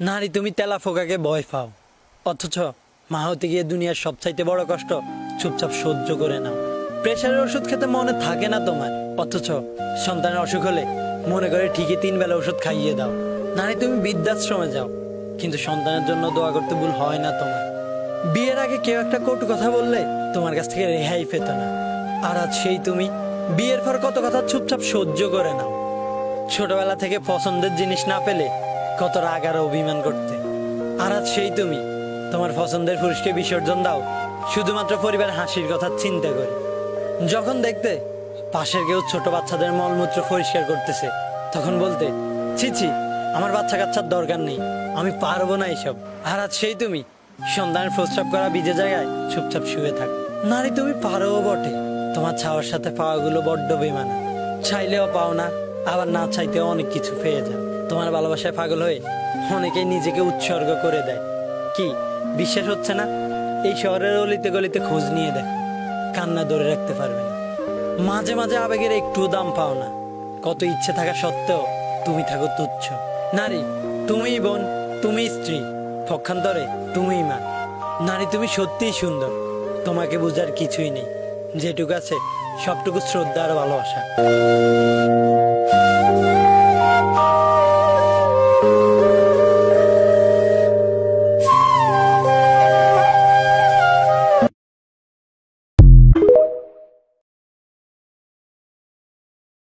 নারী, তুমি তেলা ফোকাকে ভয় পাও। অথচ মা হতে গিয়ে দুনিয়ার সবচাইতে বড় কষ্ট, চুপচাপ সহ্য করে নাও। প্রেশারের ওষুধ খেতে মনে থাকে না তোমার। অথচ সন্তানের অসুখ হলে মনে করে ঠিকই তিন বেলা ওষুধ খাইয়ে দাও। নারী, তুমি বৃদ্ধাশ্রমে যাও। কিন্তু সন্তানের জন্য দোয়া করতে ভুল হয় না তোমার। বিয়ের আগে কেউ একটা কটু কথা বললে তোমার কাছ থেকে রেহাই পেত না। আর আজ সেই তুমি বিয়ের পর কত কথা চুপচাপ সহ্য করে নাও। ছোটবেলা থেকে পছন্দের জিনিস না পেলে কত রাগ আর অভিমান করতে। আর আজ সেই তুমি, তোমার পছন্দের পুরুষকে বিসর্জন দাও, শুধুমাত্র পরিবার হাসির কথা চিন্তা করে। যখন দেখতে পাশের কেউ ছোট বাচ্চাদের মলমূত্র পরিষ্কার করতেছে, তখন বলতে, ছি আমার বাচ্চা কাচ্চার দরকার নেই, আমি পারব না এসব। আর আজ সেই তুমি সন্তানের প্রস্রাব করা বিজে জায়গায় চুপচাপ শুয়ে থাকো। নারী তুমি পারো বটে, তোমার ছাওয়ার সাথে পাওয়াগুলো বড্ড বেমানা। চাইলেও পাও না, আবার না চাইতেও অনেক কিছু পেয়ে যাও। তোমার ভালোবাসায় পাগল হয়ে অনেকেই নিজেকে উৎসর্গ করে দেয়। কি? বিশ্বাস হচ্ছে না? এই শহরের অলিতে গলিতে খোঁজ নিয়ে দেখ। কান্না ধরে রাখতে পারবে না। মাঝে মাঝে আবেগের একটু দাম পাও না। কত ইচ্ছে থাকা সত্ত্বেও তুমি থাকো তুচ্ছ। নারী তুমি বোন তুমি স্ত্রী। পক্ষান্তরে তুমিই মা। নারী, তুমি সত্যিই সুন্দর। তোমাকে বোঝার কিছুই নেই। যেটুকু আছে, সবটুকু শ্রদ্ধা আর ভালোবাসা।